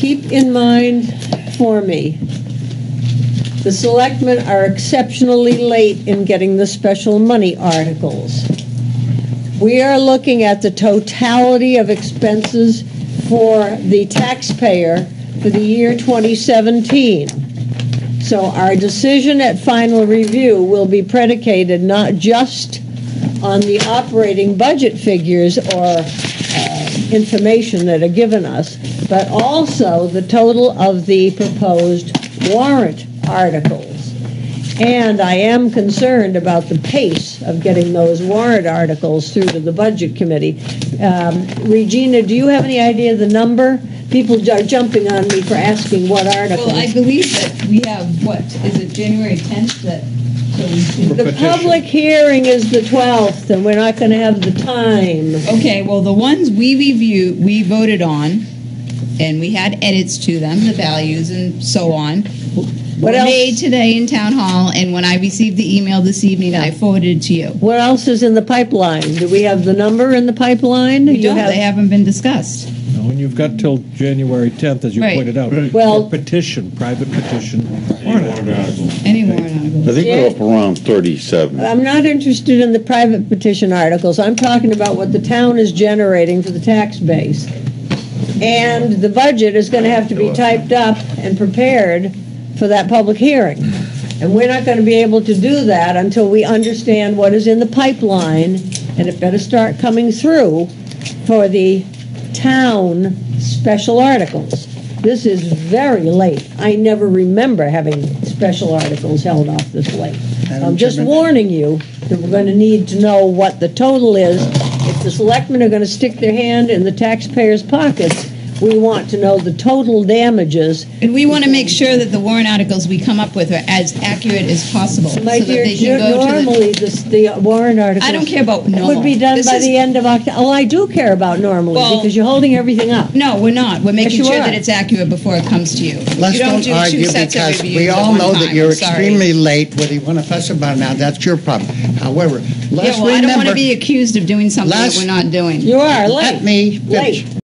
keep in mind for me, the selectmen are exceptionally late in getting the special money articles. We are looking at the totality of expenses for the taxpayer for the year 2017. So our decision at final review will be predicated not just on the operating budget figures or uh, information that are given us, but also the total of the proposed warrant articles. And I am concerned about the pace of getting those warrant articles through to the Budget Committee. Um, Regina, do you have any idea of the number? People are jumping on me for asking what articles. Well, I believe that we have, what, is it January 10th that, so The public hearing is the 12th, and we're not going to have the time. okay, well, the ones we review, we voted on, and we had edits to them, the values and so on, What were else? made today in town hall, and when I received the email this evening, I forwarded it to you. What else is in the pipeline? Do we have the number in the pipeline? We You don't, have- they haven't been discussed. No, And you've got till January 10th, as you Right. pointed out. Right. Well- for Petition, private petition. warrant article. I think we're up around 37. I'm not interested in the private petition articles. I'm talking about what the town is generating for the tax base. And the budget is going to have to be typed up and prepared for that public hearing. And we're not going to be able to do that until we understand what is in the pipeline, and it better start coming through for the town special articles. This is very late. I never remember having special articles held off this late. I'm just Chairman. warning you that we're going to need to know what the total is. If the selectmen are going to stick their hand in the taxpayers' pockets, we want to know the total damages. And we want to make sure that the warrant articles we come up with are as accurate as possible. so My that they can go to the- normally, this, the warrant articles. I don't care about normal. Would be done This by is- the end of October. Oh, I do care about normally, Well- because you're holding everything up. No, we're not. We're making you sure are. that it's accurate before it comes to you. Let's You don't don't do two argue sets because reviews we all one know that you're I'm sorry. extremely late, whether you want to fuss about it now, that's your problem. However, let's Yeah, well, I don't want to be accused of doing something that we're not doing. You are late. let me finish. Late.